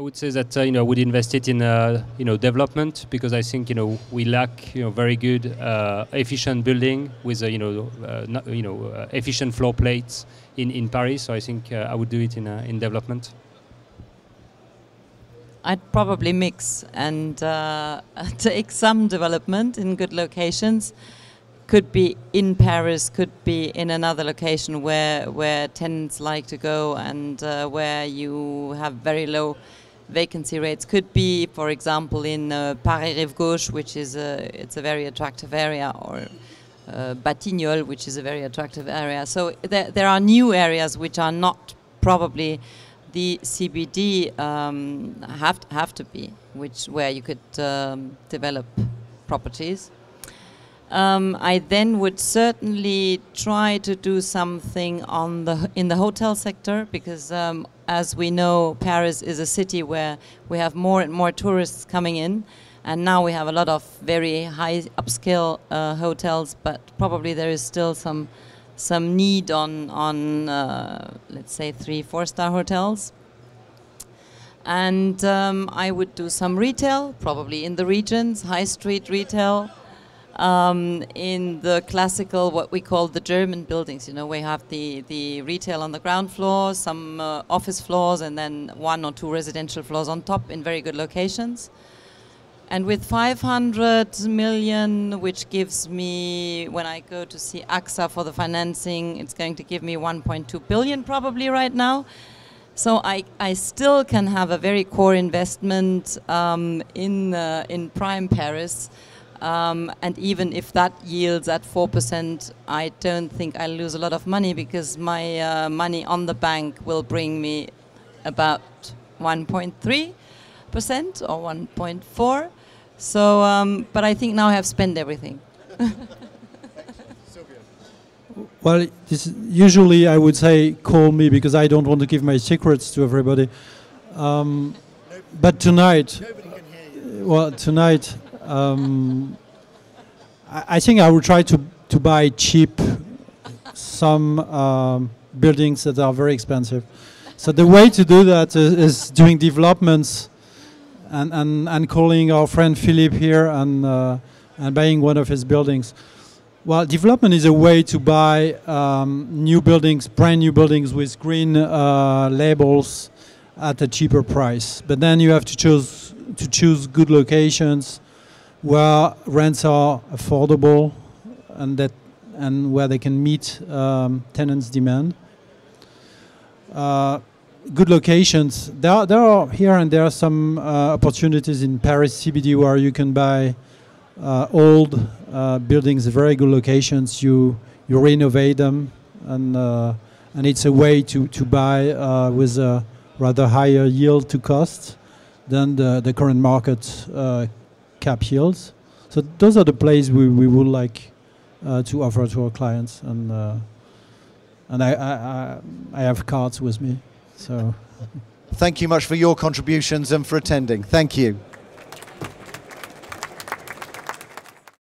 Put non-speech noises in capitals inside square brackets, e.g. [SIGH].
I would say that uh, you know we'd invest it in uh, you know development because I think you know we lack you know very good uh, efficient building with uh, you know uh, no- you know uh, efficient floor plates in, in Paris. So I think I would do it in in development. I'd probably mix and [LAUGHS] take some development in good locations. Could be in Paris, could be in another location where where tenants like to go and where you have very low vacancy rates. Could be, for example, in uh, Paris Rive Gauche, which is a it's a very attractive area, or uh, Batignolles, which is a very attractive area. So there, there are new areas which are not probably the CBD um, have to, have to be, which where you could um, develop properties. Um, I then would certainly try to do something on the in the hotel sector because, um, as we know, Paris is a city where we have more and more tourists coming in, and now we have a lot of very high upscale uh, hotels, but probably there is still some some need on on uh, let's say three four star hotels. And um, I would do some retail, probably in the regions, high street retail um, in the classical, what we call the German buildings. You know, we have the, the retail on the ground floor, some uh, office floors, and then one or two residential floors on top in very good locations. And with 500 million, which gives me, when I go to see AXA for the financing, it's going to give me 1.2 billion probably right now. So I, I still can have a very core investment um, in, uh, in prime Paris. Um, and even if that yields at 4%, I don't think I'll lose a lot of money because my uh, money on the bank will bring me about 1.3% or 1.4. So, um, but I think now I have spent everything. [LAUGHS] Well, this usually I would say call me because I don't want to give my secrets to everybody. Um, but tonight, well, tonight, um, I, think I will try to to buy cheap some um, buildings that are very expensive. So the way to do that is, is doing developments and, and, and calling our friend Philippe here and uh, and buying one of his buildings. Well, development is a way to buy um, new buildings, brand new buildings with green uh, labels at a cheaper price. But then you have to choose to choose good locations where rents are affordable and that and where they can meet um, tenants' demand. Uh, good locations. There are, there are here and there are some uh, opportunities in Paris CBD where you can buy uh, old uh, buildings, very good locations. You you renovate them, and uh, and it's a way to to buy uh, with a rather higher yield to cost than the the current market cap. So those are the plays we, we would like uh, to offer to our clients, and uh, and I I I have cards with me, so. Thank you much for your contributions and for attending. Thank you.